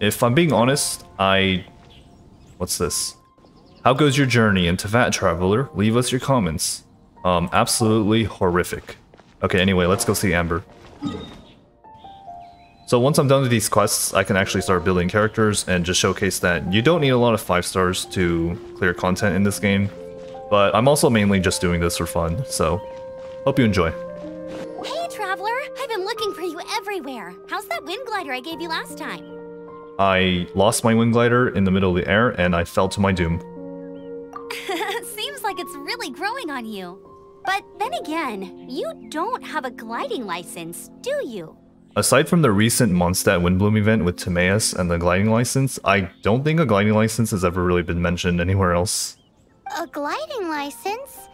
If I'm being honest, I... What's this? How goes your journey in Teyvat Traveler? Leave us your comments. Um, absolutely horrific. Okay, anyway, let's go see Amber. So once I'm done with these quests, I can actually start building characters and just showcase that you don't need a lot of 5 stars to clear content in this game. But I'm also mainly just doing this for fun, so hope you enjoy. Hey, Traveler! I've been looking for you everywhere. How's that wind glider I gave you last time? I lost my wing glider in the middle of the air and I fell to my doom. Seems like it's really growing on you. But then again, you don't have a gliding license, do you? Aside from the recent Mondstadt Windblume event with Timaeus and the gliding license, I don't think a gliding license has ever really been mentioned anywhere else. A gliding license?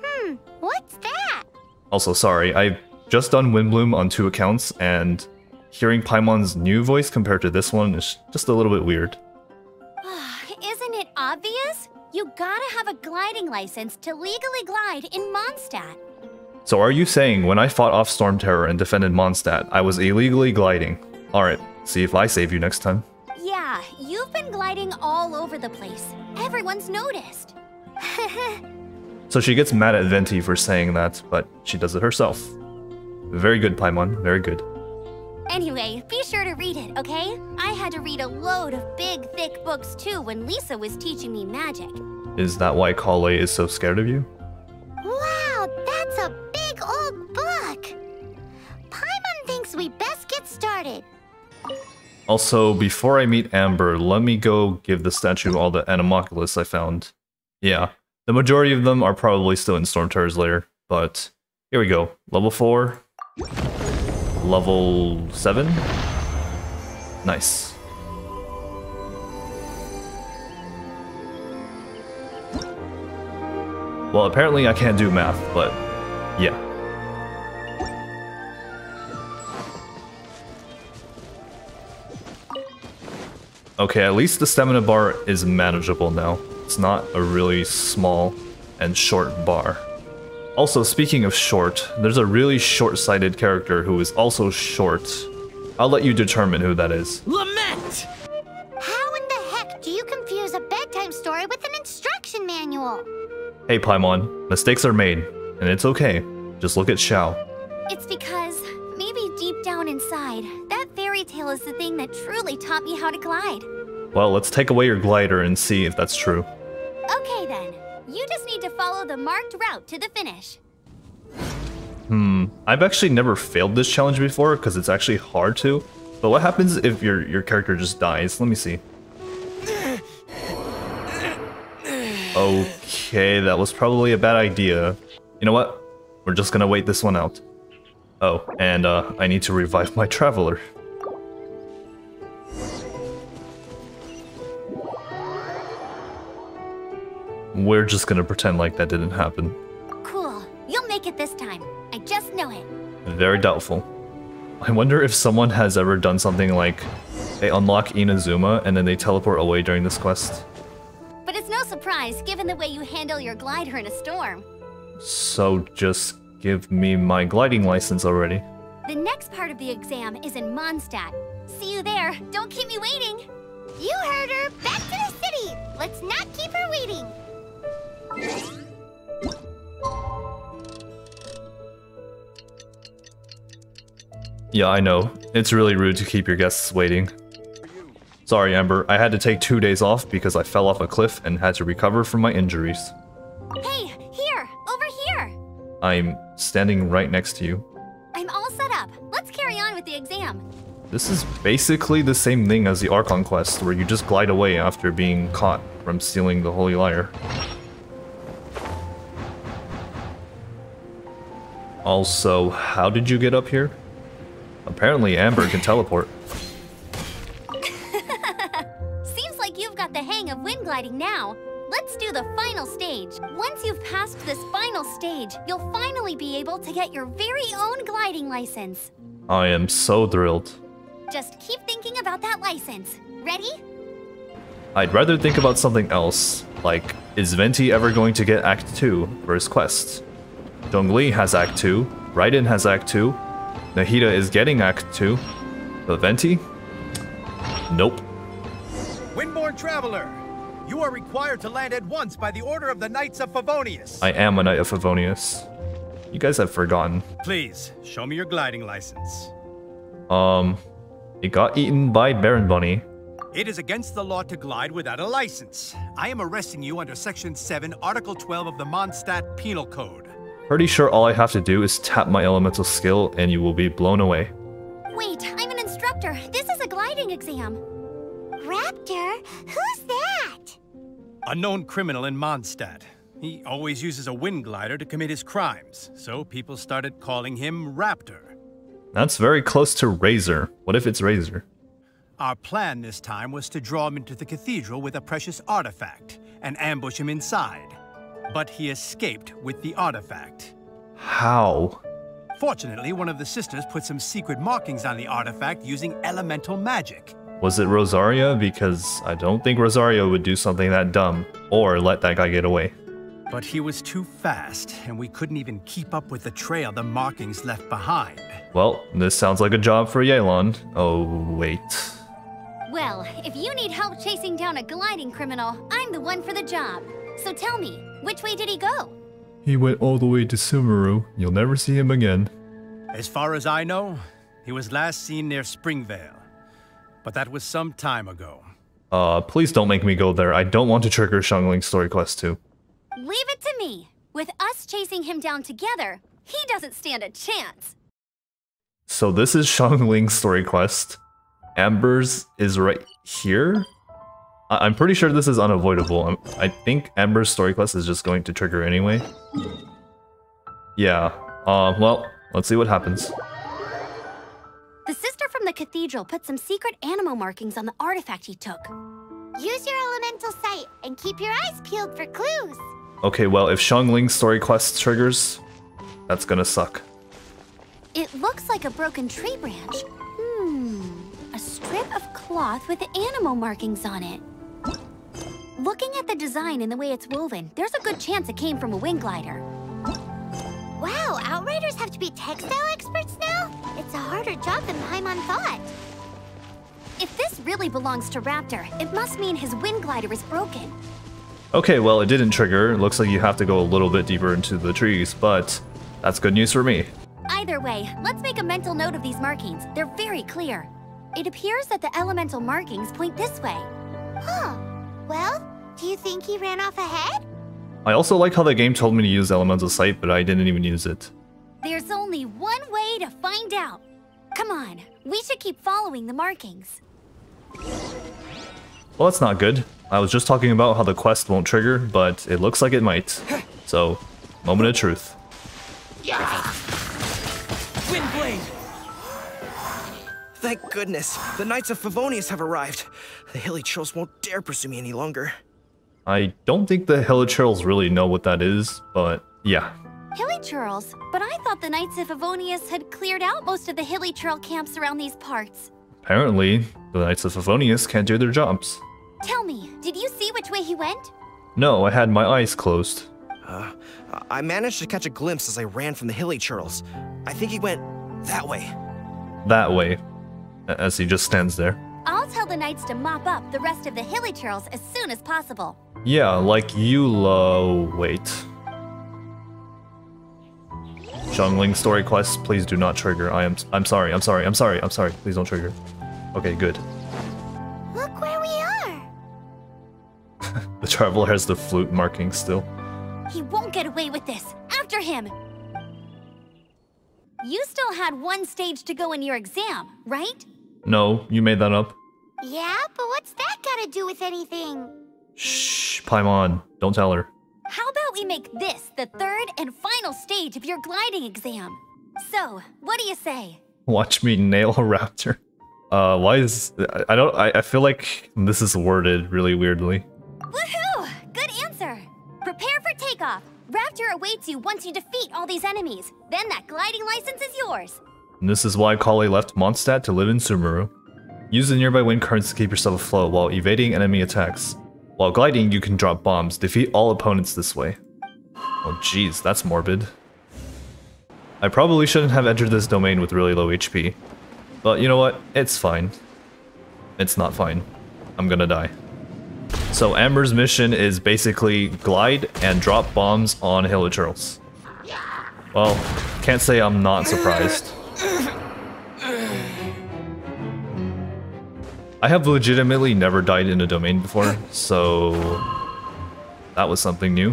Hmm, what's that? Also, sorry, I've just done Windblume on two accounts, and hearing Paimon's new voice compared to this one is just a little bit weird. Isn't it obvious? You gotta have a gliding license to legally glide in Mondstadt. So are you saying when I fought off Storm Terror and defended Mondstadt, I was illegally gliding? Alright, see if I save you next time. Yeah, you've been gliding all over the place. Everyone's noticed. So she gets mad at Venti for saying that, but she does it herself. Very good, Paimon, very good. Anyway, be sure to read it, okay? I had to read a load of big, thick books too when Lisa was teaching me magic. Is that why Kaeya is so scared of you? Wow, that's a big old book! Paimon thinks we best get started. Also, before I meet Amber, let me go give the statue all the Anemoculus I found. Yeah, the majority of them are probably still in Storm Terror's lair, but here we go. Level 4. Level 7. Nice. Well, apparently I can't do math, but yeah. Okay, at least the stamina bar is manageable now. It's not a really small and short bar. Also, speaking of short, there's a really short-sighted character who is also short. I'll let you determine who that is. Lament! How in the heck do you confuse a bedtime story with an instruction manual? Hey Paimon, mistakes are made, and it's okay. Just look at Xiao. It's because, maybe deep down inside, that fairy tale is the thing that truly taught me how to glide. Well, let's take away your glider and see if that's true. You just need to follow the marked route to the finish. Hmm, I've actually never failed this challenge before because it's actually hard to. But what happens if your your character just dies? Let me see. Okay, that was probably a bad idea. You know what? We're just gonna wait this one out. Oh, and uh, I need to revive my traveler. We're just gonna pretend like that didn't happen. Cool, you'll make it this time. I just know it. Very doubtful. I wonder if someone has ever done something like they unlock Inazuma and then they teleport away during this quest. But it's no surprise given the way you handle your glider in a storm. So just give me my gliding license already. The next part of the exam is in Mondstadt. See you there. Don't keep me waiting. You heard her. Back to the city. Let's not keep her waiting. Yeah, I know. It's really rude to keep your guests waiting. Sorry, Amber. I had to take two days off because I fell off a cliff and had to recover from my injuries. Hey, here, over here. I'm standing right next to you. I'm all set up. Let's carry on with the exam. This is basically the same thing as the Archon quest, where you just glide away after being caught from stealing the Holy Lyre. Also, how did you get up here? Apparently Amber can teleport. Seems like you've got the hang of wind gliding now. Let's do the final stage. Once you've passed this final stage, you'll finally be able to get your very own gliding license. I am so thrilled. Just keep thinking about that license. Ready? I'd rather think about something else, like, is Venti ever going to get Act 2 for his quest? Zhongli has Act 2, Raiden has Act 2, Nahida is getting Act 2, but Venti? Nope. Windborn Traveler, you are required to land at once by the order of the Knights of Favonius. I am a Knight of Favonius. You guys have forgotten. Please, show me your gliding license. Um, it got eaten by Baron Bunny. It is against the law to glide without a license. I am arresting you under Section 7, Article 12 of the Mondstadt Penal Code. Pretty sure all I have to do is tap my elemental skill and you will be blown away. Wait, I'm an instructor. This is a gliding exam. Raptor? Who's that? A known criminal in Mondstadt. He always uses a wind glider to commit his crimes, so people started calling him Raptor. That's very close to Razor. What if it's Razor? Our plan this time was to draw him into the cathedral with a precious artifact and ambush him inside. But he escaped with the artifact. How? Fortunately, one of the sisters put some secret markings on the artifact using elemental magic. Was it Rosaria? Because I don't think Rosaria would do something that dumb or let that guy get away. But he was too fast, and we couldn't even keep up with the trail the markings left behind. Well, this sounds like a job for Yelan. Oh, wait. Well, if you need help chasing down a gliding criminal, I'm the one for the job. So tell me, which way did he go? He went all the way to Sumeru. You'll never see him again. As far as I know, he was last seen near Springvale. But that was some time ago. Uh, please don't make me go there. I don't want to trigger Xiangling's story quest too. Leave it to me. With us chasing him down together, he doesn't stand a chance. So this is Xiangling's story quest. Amber's is right here? I am pretty sure this is unavoidable. I'm i think Amber's story quest is just going to trigger anyway. Yeah. Uh, well, let's see what happens. The sister from the cathedral put some secret animal markings on the artifact he took. Use your elemental sight and keep your eyes peeled for clues. Okay, well, if Xiangling's story quest triggers, that's gonna suck. It looks like a broken tree branch. Hmm, a strip of cloth with animal markings on it. Looking at the design and the way it's woven, there's a good chance it came from a wind glider. Wow, Outriders have to be textile experts now? It's a harder job than Paimon thought. If this really belongs to Raptor, it must mean his wind glider is broken. Okay, well, it didn't trigger. It looks like you have to go a little bit deeper into the trees, but that's good news for me. Either way, let's make a mental note of these markings. They're very clear. It appears that the elemental markings point this way. Huh. Well, do you think he ran off ahead? I also like how the game told me to use Elemental Sight, but I didn't even use it. There's only one way to find out. Come on, we should keep following the markings. Well, that's not good. I was just talking about how the quest won't trigger, but it looks like it might. So, moment of truth. Yeah. Windblade! Thank goodness, the Knights of Favonius have arrived. The Hilichurls won't dare pursue me any longer. I don't think the Hilichurls really know what that is, but yeah. Hilichurls? But I thought the Knights of Favonius had cleared out most of the Hilichurl camps around these parts. Apparently, the Knights of Favonius can't do their jobs. Tell me, did you see which way he went? No, I had my eyes closed. Uh, I managed to catch a glimpse as I ran from the Hilichurls. I think he went that way. That way. As he just stands there. I'll tell the knights to mop up the rest of the hilichurls as soon as possible. Yeah, like you low. Wait. Xiangling story quest, please do not trigger. I am I'm sorry, I'm sorry, I'm sorry, I'm sorry. Please don't trigger. Okay, good. Look where we are. the traveler has the flute marking still. He won't get away with this. After him. You still had one stage to go in your exam, right? No, you made that up. Yeah, but what's that got to do with anything? Shh, Paimon, don't tell her. How about we make this the third and final stage of your gliding exam? So, what do you say? Watch me nail a raptor. Uh, why is... I don't... I, I feel like this is worded really weirdly. Woohoo! Good answer! Prepare for takeoff. Raptor awaits you once you defeat all these enemies. Then that gliding license is yours. And this is why Collei left Mondstadt to live in Sumeru. Use the nearby wind currents to keep yourself afloat while evading enemy attacks. While gliding, you can drop bombs. Defeat all opponents this way. Oh jeez, that's morbid. I probably shouldn't have entered this domain with really low HP. But you know what? It's fine. It's not fine. I'm gonna die. So Amber's mission is basically glide and drop bombs on hilichurls. Well, can't say I'm not surprised. I have legitimately never died in a domain before, so that was something new.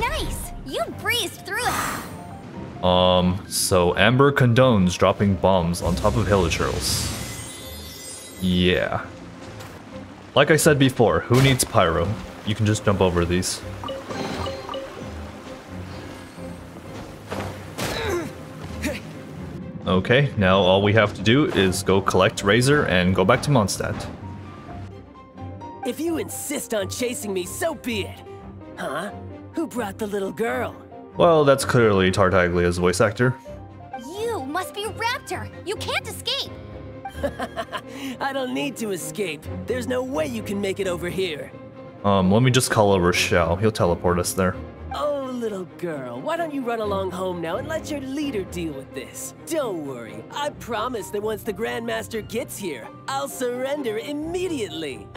Nice! You breezed through it. Um, so Amber condones dropping bombs on top of hilichurls. Yeah. Like I said before, who needs pyro? You can just jump over these. Okay, now all we have to do is go collect Razor and go back to Mondstadt. If you insist on chasing me, so be it. Huh? Who brought the little girl? Well, that's clearly Tartaglia's voice actor. You must be Raptor. You can't escape. I don't need to escape. There's no way you can make it over here. Um, let me just call over Xiao. He'll teleport us there. Oh, girl, why don't you run along home now and let your leader deal with this? Don't worry. I promise that once the Grandmaster gets here, I'll surrender immediately.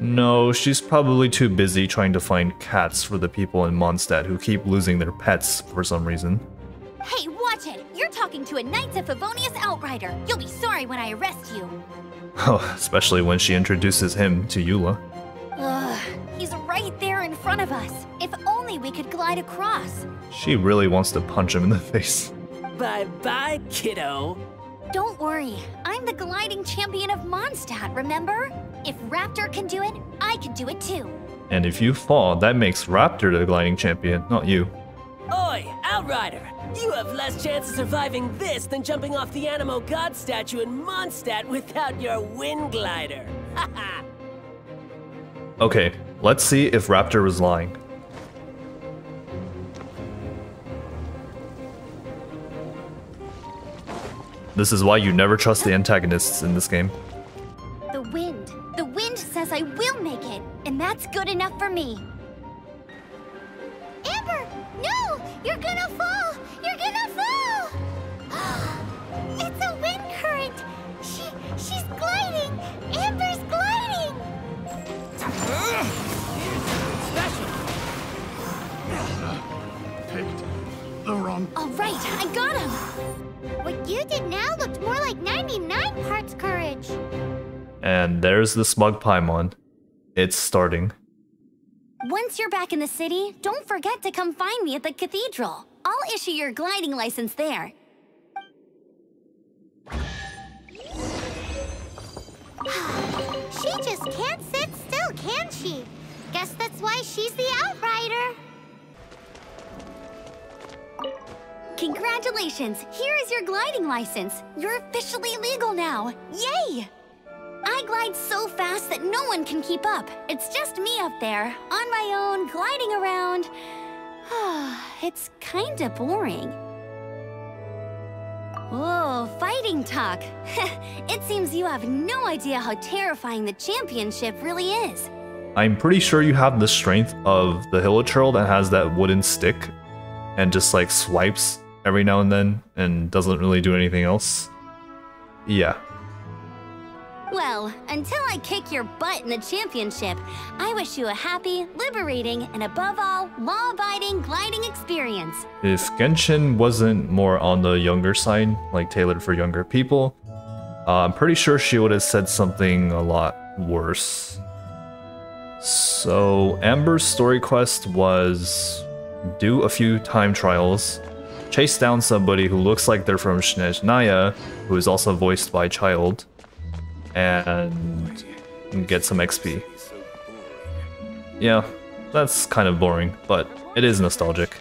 No, she's probably too busy trying to find cats for the people in Mondstadt who keep losing their pets for some reason. Hey, watch it! You're talking to a Knights of Favonius outrider. You'll be sorry when I arrest you. Oh, especially when she introduces him to Eula. Ugh, he's right there in front of us. If only we could glide across. She really wants to punch him in the face. Bye-bye, kiddo. Don't worry, I'm the gliding champion of Mondstadt, remember? If Raptor can do it, I can do it too. And if you fall, that makes Raptor the gliding champion, not you. Oi, Outrider! You have less chance of surviving this than jumping off the Anemo God statue in Mondstadt without your wind glider. Okay, let's see if Raptor was lying. This is why you never trust the antagonists in this game. The wind. The wind says I will make it, and that's good enough for me. Amber! No! You're gonna fall! Wrong. All right, I got him! What you did now looked more like 99 parts courage. And there's the smug Paimon. It's starting. Once you're back in the city, don't forget to come find me at the cathedral. I'll issue your gliding license there. she just can't sit still, can she? Guess that's why she's the outrider. Congratulations! Here is your gliding license. You're officially legal now. Yay! I glide so fast that no one can keep up. It's just me up there, on my own, gliding around. it's kinda boring. Oh, fighting talk. it seems you have no idea how terrifying the championship really is. I'm pretty sure you have the strength of the Hilichurl that has that wooden stick and just like swipes every now and then and doesn't really do anything else. Yeah, Well, until I kick your butt in the championship, I wish you a happy, liberating, and above all, law-abiding gliding experience. If Genshin wasn't more on the younger side, like tailored for younger people, uh, I'm pretty sure she would have said something a lot worse. So, Amber's story quest was do a few time trials, chase down somebody who looks like they're from Snezhnaya, who is also voiced by Childe, and get some XP. Yeah, that's kind of boring, but it is nostalgic.